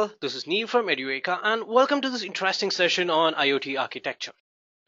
all, this is Neil from Edureka and welcome to this interesting session on IoT architecture.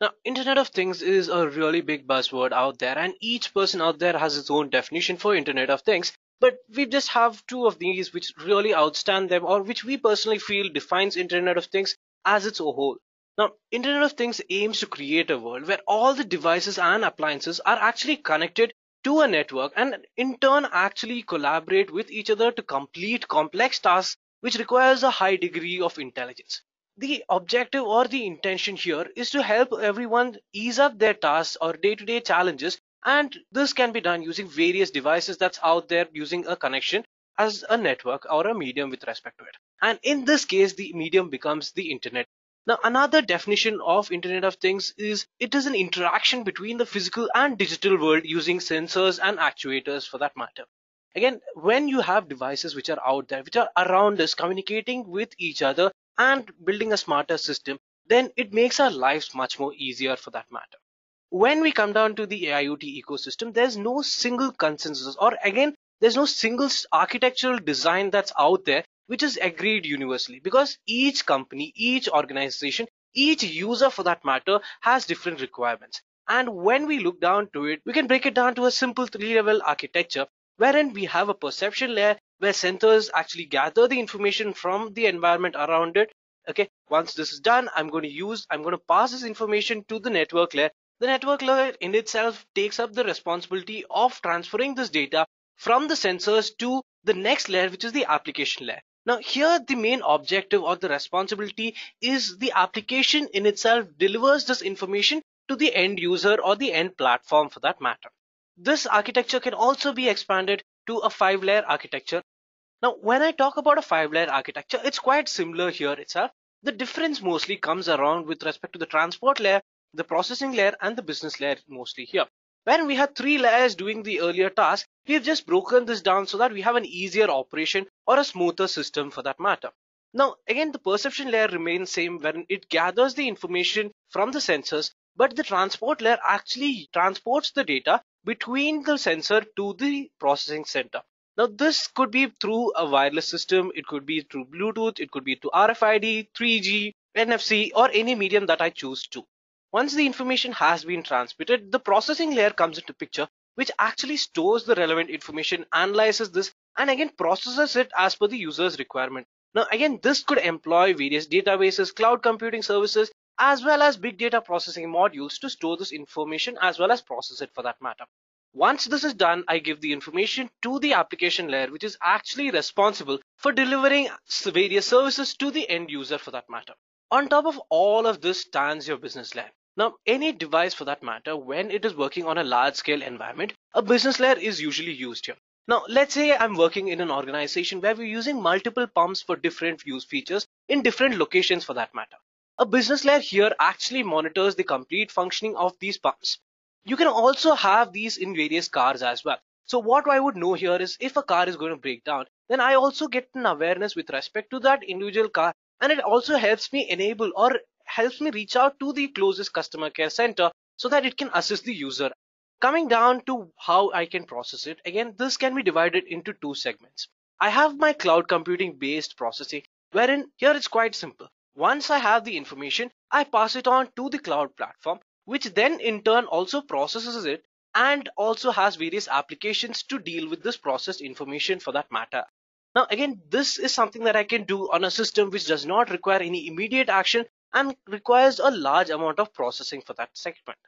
Now, Internet of Things is a really big buzzword out there and each person out there has its own definition for Internet of Things, but we just have two of these which really outstand them or which we personally feel defines Internet of Things as its whole. Now, Internet of Things aims to create a world where all the devices and appliances are actually connected to a network and in turn actually collaborate with each other to complete complex tasks which requires a high degree of intelligence. The objective or the intention here is to help everyone ease up their tasks or day-to-day challenges and this can be done using various devices that's out there using a connection as a network or a medium with respect to it. And in this case, the medium becomes the internet now, another definition of Internet of Things is it is an interaction between the physical and digital world using sensors and actuators for that matter. Again, when you have devices which are out there, which are around us communicating with each other and building a smarter system, then it makes our lives much more easier for that matter. When we come down to the IoT ecosystem, there's no single consensus or again, there's no single architectural design that's out there which is agreed universally because each company, each organization, each user for that matter has different requirements. And when we look down to it, we can break it down to a simple three level architecture wherein we have a perception layer where sensors actually gather the information from the environment around it. Okay, once this is done, I'm going to use, I'm going to pass this information to the network layer. The network layer in itself takes up the responsibility of transferring this data from the sensors to the next layer, which is the application layer. Now here the main objective or the responsibility is the application in itself delivers this information to the end user or the end platform for that matter. This architecture can also be expanded to a five layer architecture. Now when I talk about a five layer architecture, it's quite similar here itself. The difference mostly comes around with respect to the transport layer, the processing layer and the business layer mostly here. When we had three layers doing the earlier task, we've just broken this down so that we have an easier operation or a smoother system for that matter. Now, again, the perception layer remains same when it gathers the information from the sensors, but the transport layer actually transports the data between the sensor to the processing center. Now, this could be through a wireless system, it could be through Bluetooth, it could be through RFID, 3G, NFC, or any medium that I choose to. Once the information has been transmitted, the processing layer comes into picture, which actually stores the relevant information, analyzes this, and again processes it as per the user's requirement. Now, again, this could employ various databases, cloud computing services, as well as big data processing modules to store this information as well as process it for that matter. Once this is done, I give the information to the application layer, which is actually responsible for delivering various services to the end user for that matter. On top of all of this stands your business layer. Now, any device for that matter, when it is working on a large scale environment, a business layer is usually used here. Now, let's say I'm working in an organization where we're using multiple pumps for different use features in different locations for that matter. A business layer here actually monitors the complete functioning of these pumps. You can also have these in various cars as well. So what I would know here is if a car is going to break down, then I also get an awareness with respect to that individual car and it also helps me enable or helps me reach out to the closest customer care center so that it can assist the user. Coming down to how I can process it, again, this can be divided into two segments. I have my cloud computing based processing, wherein here it's quite simple. Once I have the information, I pass it on to the cloud platform, which then in turn also processes it and also has various applications to deal with this processed information for that matter. Now, again, this is something that I can do on a system which does not require any immediate action and requires a large amount of processing for that segment.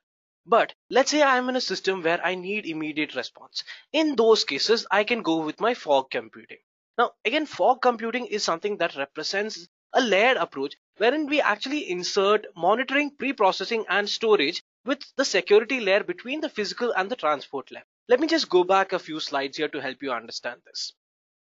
But let's say I'm in a system where I need immediate response. In those cases, I can go with my fog computing. Now, again, fog computing is something that represents a layered approach wherein we actually insert monitoring, pre-processing and storage with the security layer between the physical and the transport layer. Let me just go back a few slides here to help you understand this.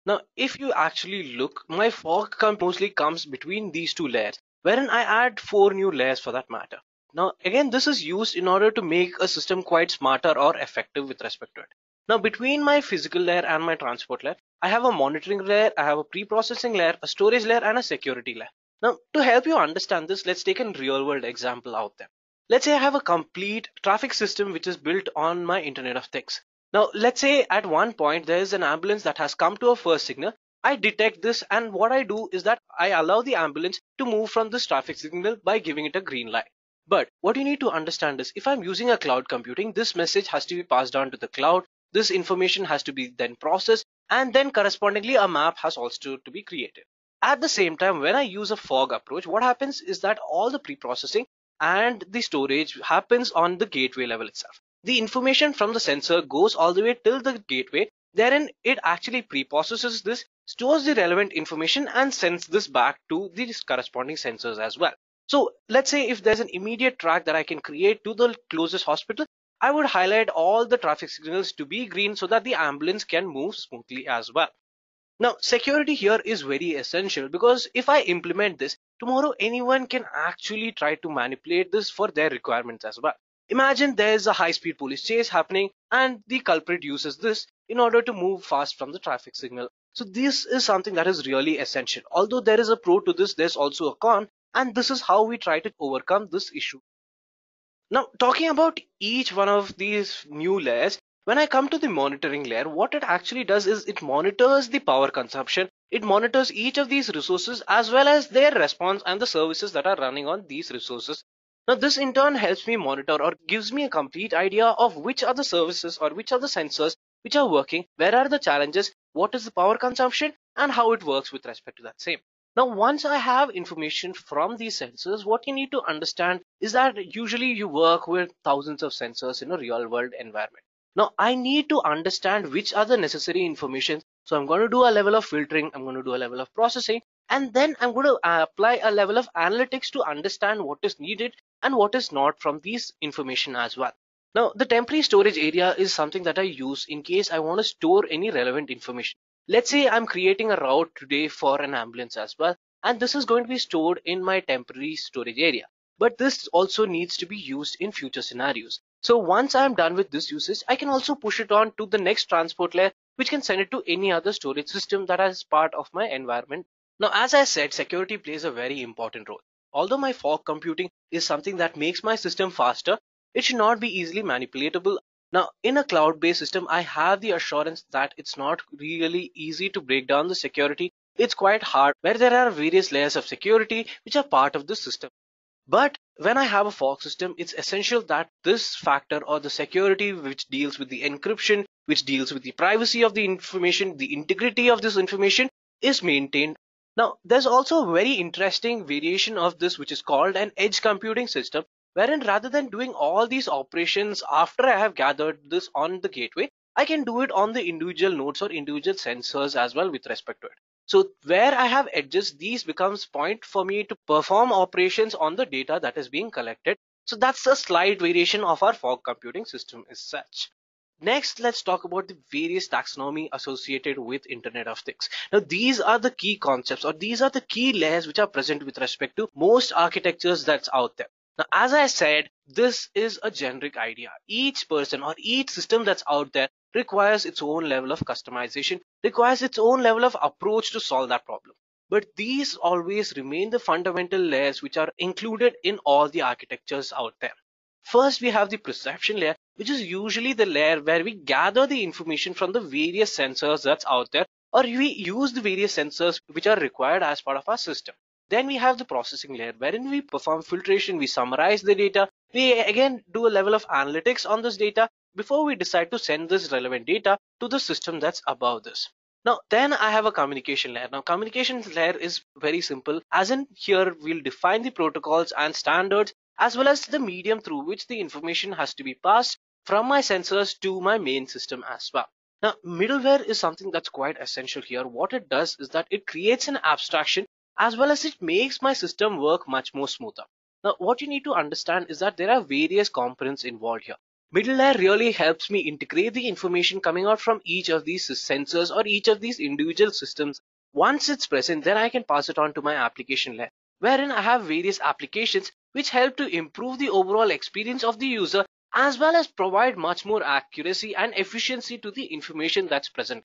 Now, if you actually look, my fog mostly comes between these two layers wherein I add four new layers for that matter. Now, again, this is used in order to make a system quite smarter or effective with respect to it. Now, between my physical layer and my transport layer, I have a monitoring layer, I have a pre-processing layer, a storage layer, and a security layer. Now, to help you understand this, let's take a real world example out there. Let's say I have a complete traffic system which is built on my Internet of Things. Now, let's say at one point there is an ambulance that has come to a first signal I detect this and what I do is that I allow the ambulance to move from this traffic signal by giving it a green light. But what you need to understand is if I'm using a cloud computing, this message has to be passed on to the cloud. This information has to be then processed and then correspondingly a map has also to be created. At the same time, when I use a fog approach, what happens is that all the pre-processing and the storage happens on the gateway level itself. The information from the sensor goes all the way till the gateway. Therein, it actually pre-processes this, stores the relevant information and sends this back to the corresponding sensors as well. So let's say if there's an immediate track that I can create to the closest hospital, I would highlight all the traffic signals to be green so that the ambulance can move smoothly as well. Now, security here is very essential because if I implement this, tomorrow anyone can actually try to manipulate this for their requirements as well. Imagine there's a high-speed police chase happening and the culprit uses this in order to move fast from the traffic signal. So this is something that is really essential. Although there is a pro to this, there's also a con and this is how we try to overcome this issue. Now, talking about each one of these new layers, when I come to the monitoring layer, what it actually does is it monitors the power consumption. It monitors each of these resources as well as their response and the services that are running on these resources. Now this in turn helps me monitor or gives me a complete idea of which are the services or which are the sensors which are working, where are the challenges, what is the power consumption and how it works with respect to that same. Now, once I have information from these sensors, what you need to understand is that usually you work with thousands of sensors in a real world environment. Now I need to understand which are the necessary information. So I'm going to do a level of filtering. I'm going to do a level of processing and then I'm going to uh, apply a level of analytics to understand what is needed and what is not from these information as well. Now the temporary storage area is something that I use in case I want to store any relevant information. Let's say I'm creating a route today for an ambulance as well and this is going to be stored in my temporary storage area. But this also needs to be used in future scenarios. So once I'm done with this usage, I can also push it on to the next transport layer, which can send it to any other storage system that is part of my environment. Now, as I said, security plays a very important role. Although my fog computing is something that makes my system faster, it should not be easily manipulatable. Now, in a cloud-based system, I have the assurance that it's not really easy to break down the security. It's quite hard where there are various layers of security which are part of the system. But when I have a fog system, it's essential that this factor or the security which deals with the encryption, which deals with the privacy of the information, the integrity of this information is maintained. Now, there's also a very interesting variation of this which is called an edge computing system, wherein rather than doing all these operations after I have gathered this on the gateway, I can do it on the individual nodes or individual sensors as well with respect to it. So where I have edges, these becomes point for me to perform operations on the data that is being collected. So that's a slight variation of our fog computing system as such. Next, let's talk about the various taxonomy associated with Internet of Things. Now, these are the key concepts or these are the key layers which are present with respect to most architectures that's out there. Now, as I said, this is a generic idea. Each person or each system that's out there requires its own level of customization, requires its own level of approach to solve that problem. But these always remain the fundamental layers which are included in all the architectures out there. First, we have the perception layer, which is usually the layer where we gather the information from the various sensors that's out there, or we use the various sensors which are required as part of our system. Then we have the processing layer wherein we perform filtration, we summarize the data, we again do a level of analytics on this data before we decide to send this relevant data to the system that's above this. Now, then I have a communication layer. Now, communication layer is very simple. As in here, we'll define the protocols and standards as well as the medium through which the information has to be passed from my sensors to my main system as well. Now, middleware is something that's quite essential here. What it does is that it creates an abstraction as well as it makes my system work much more smoother. Now, what you need to understand is that there are various components involved here. Middle layer really helps me integrate the information coming out from each of these sensors or each of these individual systems. Once it's present, then I can pass it on to my application layer, wherein I have various applications which help to improve the overall experience of the user as well as provide much more accuracy and efficiency to the information that's present.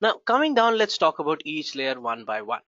Now, coming down, let's talk about each layer one by one.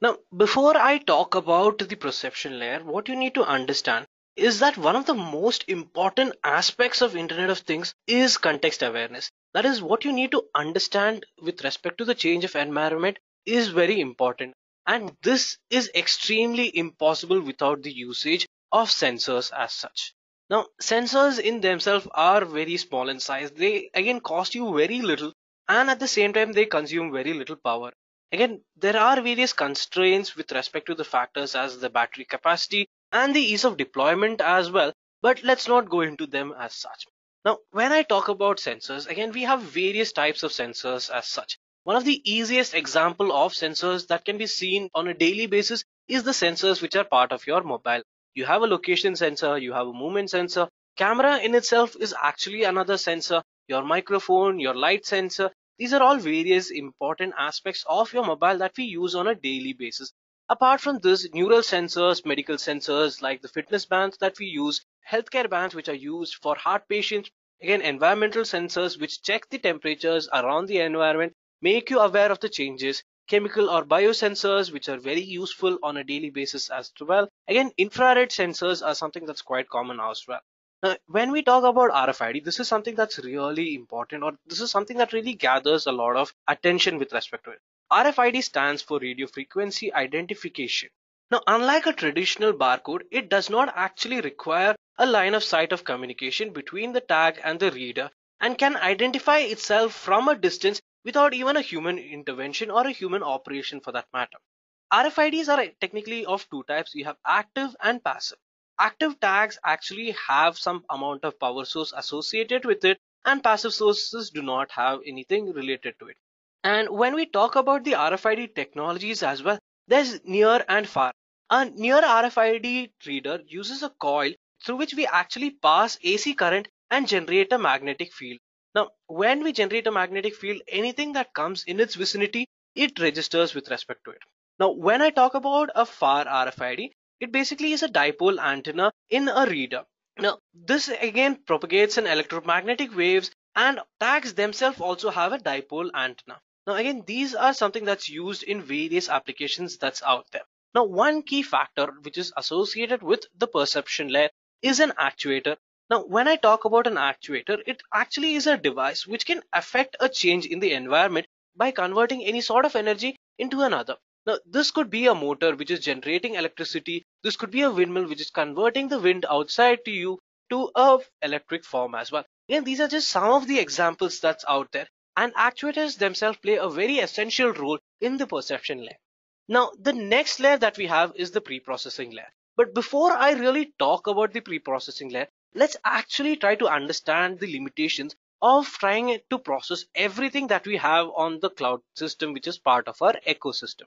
Now, before I talk about the perception layer, what you need to understand is that one of the most important aspects of Internet of Things is context awareness. That is what you need to understand with respect to the change of environment is very important and this is extremely impossible without the usage of sensors as such. Now, sensors in themselves are very small in size. They again cost you very little and at the same time they consume very little power. Again, there are various constraints with respect to the factors as the battery capacity and the ease of deployment as well, but let's not go into them as such. Now, when I talk about sensors, again, we have various types of sensors as such. One of the easiest example of sensors that can be seen on a daily basis is the sensors which are part of your mobile. You have a location sensor, you have a movement sensor. Camera in itself is actually another sensor. Your microphone, your light sensor. These are all various important aspects of your mobile that we use on a daily basis. Apart from this, neural sensors, medical sensors like the fitness bands that we use, healthcare bands which are used for heart patients, again environmental sensors which check the temperatures around the environment make you aware of the changes chemical or biosensors which are very useful on a daily basis as well again infrared sensors are something that's quite common as well now, when we talk about RFID, this is something that's really important, or this is something that really gathers a lot of attention with respect to it. RFID stands for radio frequency identification. Now, unlike a traditional barcode, it does not actually require a line of sight of communication between the tag and the reader and can identify itself from a distance without even a human intervention or a human operation for that matter. RFIDs are technically of two types. You have active and passive. Active tags actually have some amount of power source associated with it and passive sources do not have anything related to it. And when we talk about the RFID technologies as well, there's near and far. A near RFID reader uses a coil through which we actually pass AC current and generate a magnetic field. Now, when we generate a magnetic field, anything that comes in its vicinity, it registers with respect to it. Now, when I talk about a far RFID, it basically is a dipole antenna in a reader. Now, this again propagates an electromagnetic waves and tags themselves also have a dipole antenna. Now, again, these are something that's used in various applications that's out there. Now, one key factor which is associated with the perception layer is an actuator now, when I talk about an actuator, it actually is a device which can affect a change in the environment by converting any sort of energy into another. Now, this could be a motor which is generating electricity. This could be a windmill which is converting the wind outside to you to a electric form as well. Again, these are just some of the examples that's out there. And actuators themselves play a very essential role in the perception layer. Now, the next layer that we have is the pre-processing layer. But before I really talk about the pre-processing layer, let's actually try to understand the limitations of trying to process everything that we have on the cloud system, which is part of our ecosystem.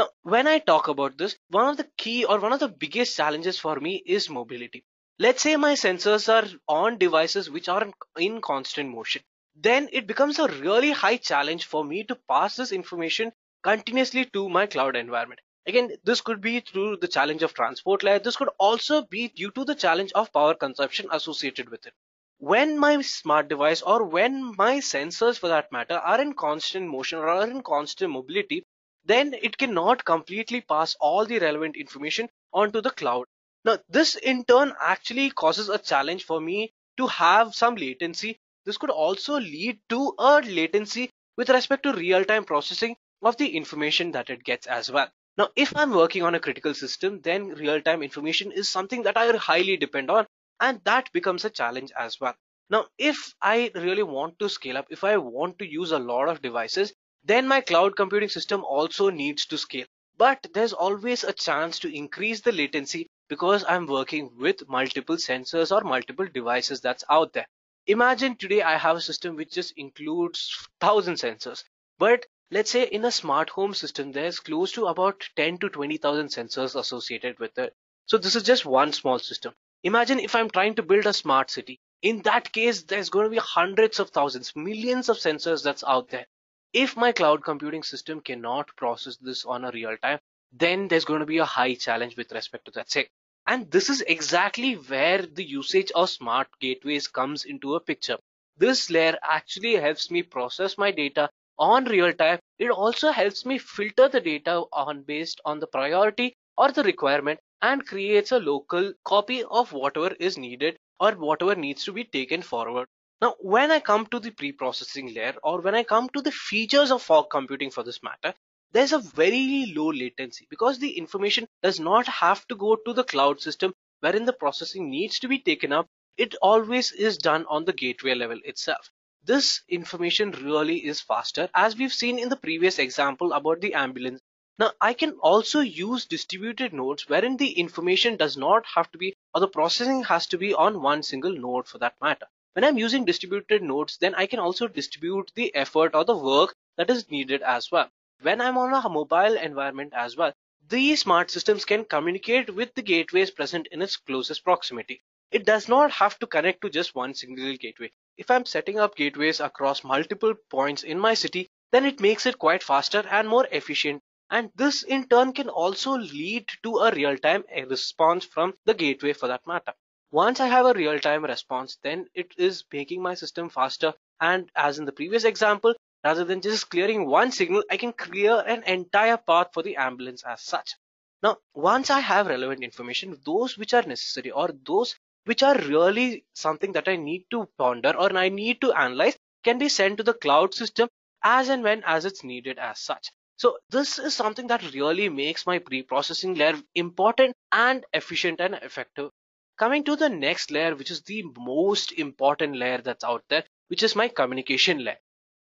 Now, when I talk about this, one of the key or one of the biggest challenges for me is mobility. Let's say my sensors are on devices which are in constant motion. Then it becomes a really high challenge for me to pass this information continuously to my cloud environment. Again, this could be through the challenge of transport layer. This could also be due to the challenge of power consumption associated with it. When my smart device or when my sensors for that matter are in constant motion or are in constant mobility, then it cannot completely pass all the relevant information onto the cloud. Now, this in turn actually causes a challenge for me to have some latency. This could also lead to a latency with respect to real-time processing of the information that it gets as well. Now, if I'm working on a critical system, then real-time information is something that I highly depend on, and that becomes a challenge as well. Now, if I really want to scale up, if I want to use a lot of devices, then my cloud computing system also needs to scale. But there's always a chance to increase the latency because I'm working with multiple sensors or multiple devices that's out there. Imagine today I have a system which just includes thousand sensors, but let's say in a smart home system there's close to about 10 to 20,000 sensors associated with it. So this is just one small system. Imagine if I'm trying to build a smart city. In that case, there's going to be hundreds of thousands, millions of sensors that's out there. If my cloud computing system cannot process this on a real time, then there's going to be a high challenge with respect to that. Say, and this is exactly where the usage of smart gateways comes into a picture. This layer actually helps me process my data on real time, it also helps me filter the data on based on the priority or the requirement and creates a local copy of whatever is needed or whatever needs to be taken forward. Now, when I come to the pre-processing layer or when I come to the features of fog computing for this matter, there's a very low latency because the information does not have to go to the cloud system wherein the processing needs to be taken up. It always is done on the gateway level itself. This information really is faster as we've seen in the previous example about the ambulance. Now I can also use distributed nodes wherein the information does not have to be or the processing has to be on one single node for that matter. When I'm using distributed nodes, then I can also distribute the effort or the work that is needed as well. When I'm on a mobile environment as well, these smart systems can communicate with the gateways present in its closest proximity. It does not have to connect to just one single gateway. If I'm setting up gateways across multiple points in my city, then it makes it quite faster and more efficient. And this in turn can also lead to a real-time response from the gateway for that matter. Once I have a real-time response, then it is making my system faster. And as in the previous example, rather than just clearing one signal, I can clear an entire path for the ambulance as such. Now, once I have relevant information, those which are necessary or those which are really something that I need to ponder or I need to analyze can be sent to the cloud system as and when as it's needed as such. So this is something that really makes my pre-processing layer important and efficient and effective Coming to the next layer, which is the most important layer that's out there, which is my communication layer.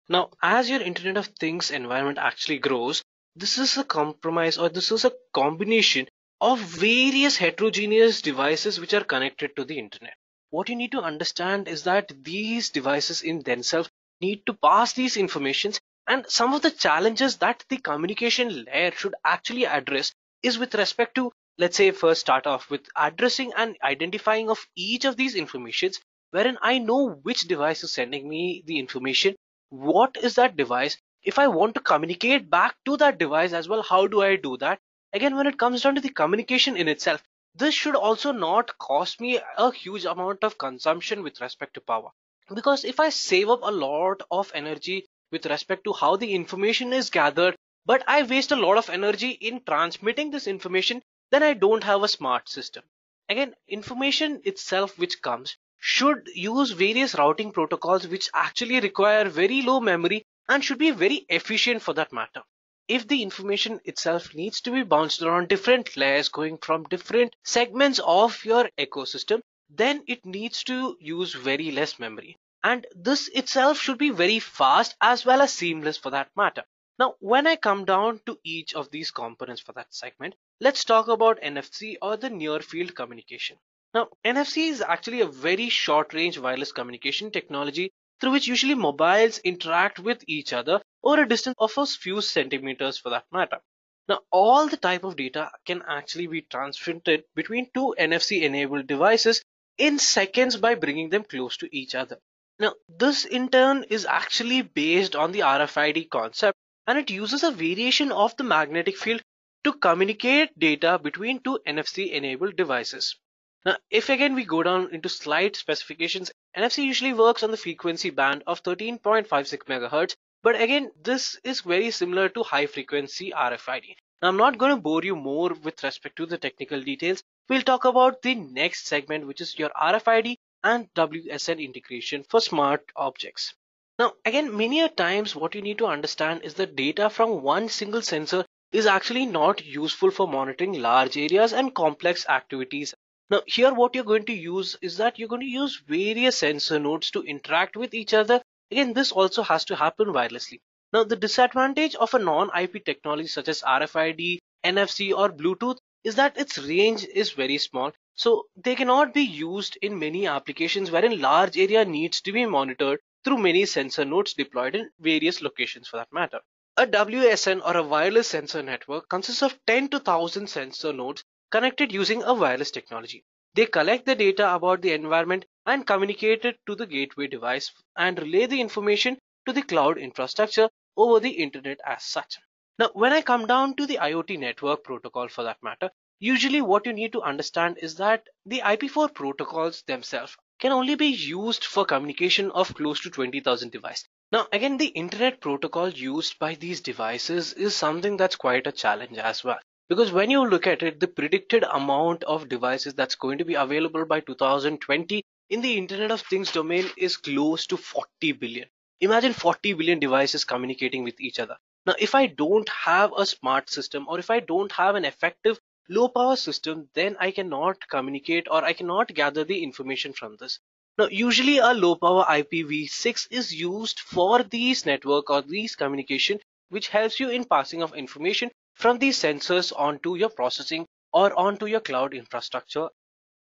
Now, as your Internet of Things environment actually grows, this is a compromise or this is a combination of various heterogeneous devices which are connected to the internet. What you need to understand is that these devices in themselves need to pass these informations and some of the challenges that the communication layer should actually address is with respect to let's say first start off with addressing and identifying of each of these informations wherein I know which device is sending me the information, what is that device, if I want to communicate back to that device as well, how do I do that? Again, when it comes down to the communication in itself, this should also not cost me a huge amount of consumption with respect to power. Because if I save up a lot of energy with respect to how the information is gathered, but I waste a lot of energy in transmitting this information then I don't have a smart system. Again, information itself which comes should use various routing protocols which actually require very low memory and should be very efficient for that matter. If the information itself needs to be bounced around different layers going from different segments of your ecosystem, then it needs to use very less memory. And this itself should be very fast as well as seamless for that matter. Now, when I come down to each of these components for that segment, let's talk about NFC or the near field communication. Now, NFC is actually a very short range wireless communication technology through which usually mobiles interact with each other over a distance of a few centimeters for that matter. Now, all the type of data can actually be transmitted between two NFC enabled devices in seconds by bringing them close to each other. Now, this in turn is actually based on the RFID concept and it uses a variation of the magnetic field to communicate data between two NFC enabled devices. Now, if again we go down into slight specifications, NFC usually works on the frequency band of 13.56 MHz, but again, this is very similar to high frequency RFID. Now, I'm not going to bore you more with respect to the technical details. We'll talk about the next segment, which is your RFID and WSN integration for smart objects. Now, again, many a times what you need to understand is that data from one single sensor is actually not useful for monitoring large areas and complex activities. Now, here what you're going to use is that you're going to use various sensor nodes to interact with each other. Again, this also has to happen wirelessly. Now, the disadvantage of a non-IP technology such as RFID, NFC or Bluetooth is that its range is very small. So they cannot be used in many applications wherein large area needs to be monitored through many sensor nodes deployed in various locations for that matter. A WSN or a wireless sensor network consists of 10 to 1000 sensor nodes connected using a wireless technology. They collect the data about the environment and communicate it to the gateway device and relay the information to the cloud infrastructure over the internet as such. Now, when I come down to the IoT network protocol for that matter, usually what you need to understand is that the IP4 protocols themselves can only be used for communication of close to 20,000 devices. Now, again, the internet protocol used by these devices is something that's quite a challenge as well. Because when you look at it, the predicted amount of devices that's going to be available by 2020 in the Internet of Things domain is close to 40 billion. Imagine 40 billion devices communicating with each other. Now, if I don't have a smart system or if I don't have an effective low power system, then I cannot communicate or I cannot gather the information from this. Now, usually a low power IPv6 is used for these network or these communication, which helps you in passing of information from these sensors onto your processing or onto your cloud infrastructure.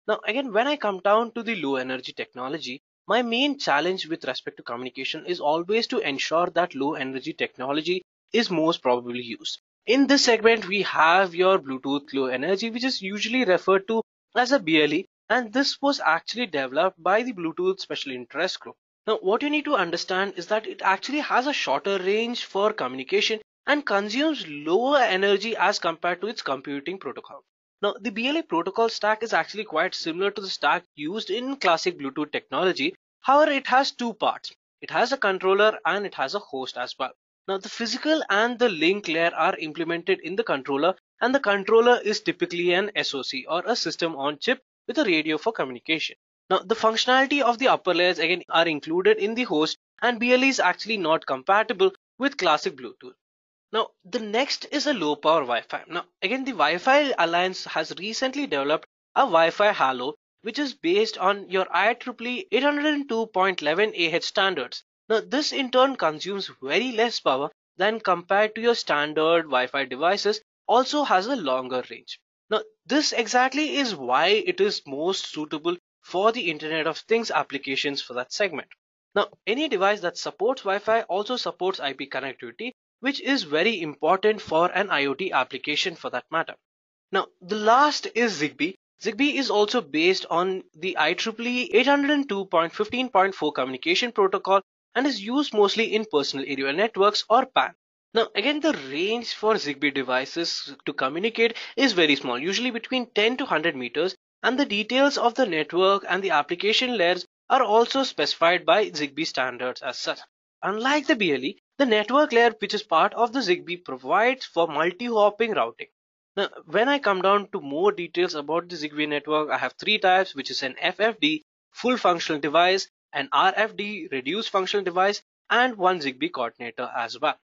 Now, again, when I come down to the low energy technology, my main challenge with respect to communication is always to ensure that low energy technology is most probably used. In this segment, we have your Bluetooth Low Energy, which is usually referred to as a BLE, and this was actually developed by the Bluetooth Special Interest Group. Now, what you need to understand is that it actually has a shorter range for communication and consumes lower energy as compared to its computing protocol. Now, the BLE protocol stack is actually quite similar to the stack used in classic Bluetooth technology. However, it has two parts. It has a controller and it has a host as well. Now the physical and the link layer are implemented in the controller and the controller is typically an SoC or a system on chip with a radio for communication. Now the functionality of the upper layers again are included in the host and BLE is actually not compatible with classic Bluetooth. Now the next is a low power Wi-Fi. Now again the Wi-Fi Alliance has recently developed a Wi-Fi HaLow which is based on your IEEE 802.11 AH standards now this in turn consumes very less power than compared to your standard Wi-Fi devices also has a longer range. Now this exactly is why it is most suitable for the Internet of Things applications for that segment. Now any device that supports Wi-Fi also supports IP connectivity which is very important for an IoT application for that matter. Now the last is Zigbee. Zigbee is also based on the IEEE 802.15.4 communication protocol and is used mostly in personal area networks or PAN. Now again the range for Zigbee devices to communicate is very small, usually between 10 to 100 meters and the details of the network and the application layers are also specified by Zigbee standards as such. Unlike the BLE, the network layer which is part of the Zigbee provides for multi-hopping routing. Now when I come down to more details about the Zigbee network, I have three types which is an FFD, full functional device, an RFD reduced functional device and one Zigbee coordinator as well.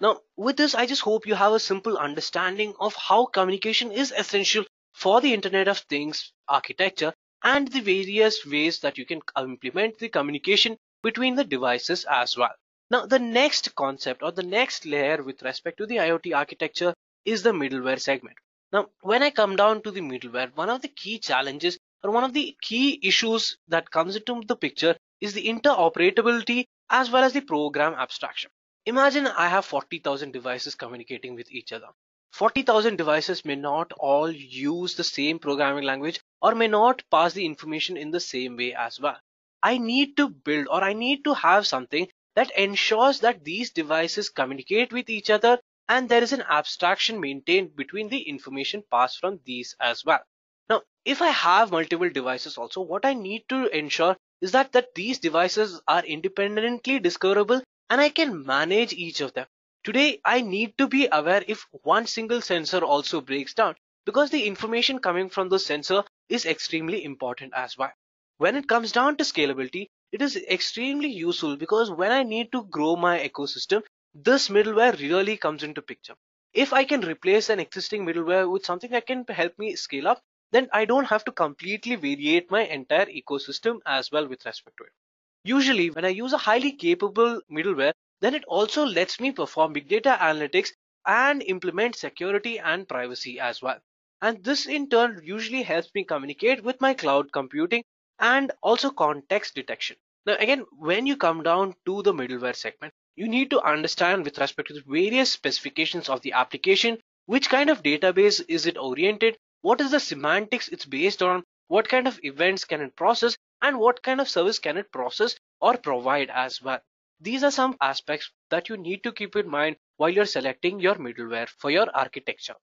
Now with this I just hope you have a simple understanding of how communication is essential for the Internet of Things architecture and the various ways that you can implement the communication between the devices as well. Now the next concept or the next layer with respect to the IoT architecture is the middleware segment. Now when I come down to the middleware, one of the key challenges or one of the key issues that comes into the picture is the interoperability as well as the program abstraction. Imagine I have 40,000 devices communicating with each other. 40,000 devices may not all use the same programming language or may not pass the information in the same way as well. I need to build or I need to have something that ensures that these devices communicate with each other and there is an abstraction maintained between the information passed from these as well. Now, if I have multiple devices also, what I need to ensure is that, that these devices are independently discoverable and I can manage each of them. Today, I need to be aware if one single sensor also breaks down because the information coming from the sensor is extremely important as well. When it comes down to scalability, it is extremely useful because when I need to grow my ecosystem, this middleware really comes into picture. If I can replace an existing middleware with something that can help me scale up, then I don't have to completely variate my entire ecosystem as well with respect to it. Usually when I use a highly capable middleware, then it also lets me perform big data analytics and implement security and privacy as well. And this in turn usually helps me communicate with my cloud computing and also context detection. Now again, when you come down to the middleware segment, you need to understand with respect to the various specifications of the application, which kind of database is it oriented what is the semantics it's based on, what kind of events can it process, and what kind of service can it process or provide as well. These are some aspects that you need to keep in mind while you're selecting your middleware for your architecture.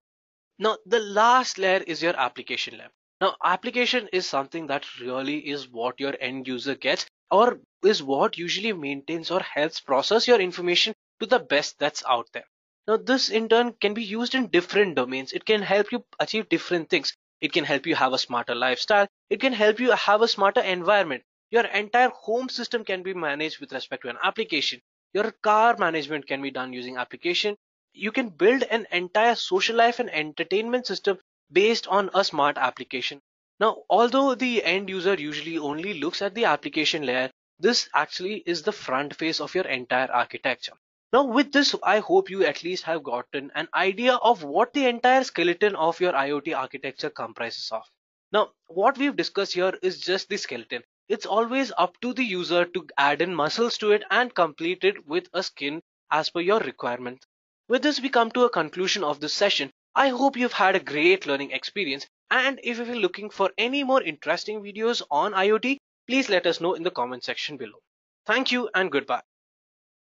Now, the last layer is your application layer. Now, application is something that really is what your end user gets or is what usually maintains or helps process your information to the best that's out there. Now this in turn can be used in different domains. It can help you achieve different things. It can help you have a smarter lifestyle. It can help you have a smarter environment. Your entire home system can be managed with respect to an application. Your car management can be done using application. you can build an entire social life and entertainment system based on a smart application. Now, although the end user usually only looks at the application layer, this actually is the front face of your entire architecture. Now with this, I hope you at least have gotten an idea of what the entire skeleton of your IoT architecture comprises of. Now, what we've discussed here is just the skeleton. It's always up to the user to add in muscles to it and complete it with a skin as per your requirement. With this, we come to a conclusion of this session. I hope you've had a great learning experience. And if you're looking for any more interesting videos on IoT, please let us know in the comment section below. Thank you and goodbye.